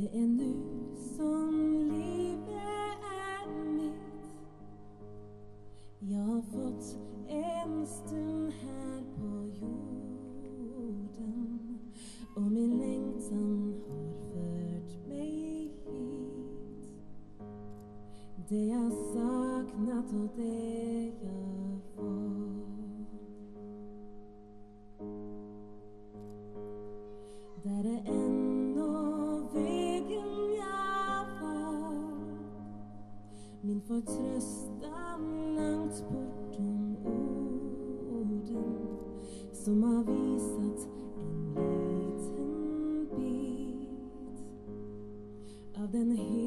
Det är nu som livet är mitt. Jag har fått en stund här på jorden och min längtan har fört mig hit. Det jag saknat och det jag fått Där är en Min förtröstan långt bortom orden som har visat en liten bit av den himmel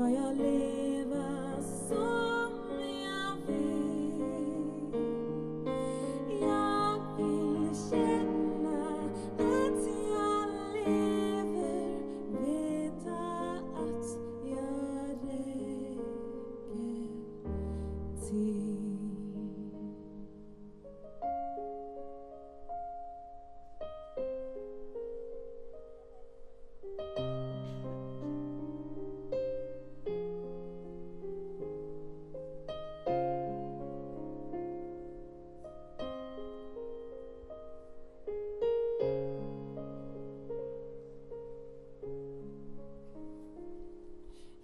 Ska jag leva som jag vill? Jag vill känna att jag lever, veta att jag räcker till.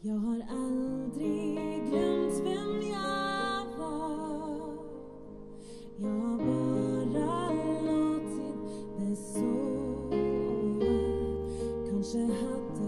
Jag har aldrig glömt vem jag var. Jag har bara låtit det sova. Kanske hade